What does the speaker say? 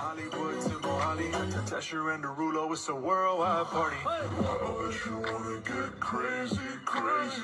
Hollywood to Mohali, Tesher and Derulo, it's a worldwide party. I bet you wanna get crazy, crazy.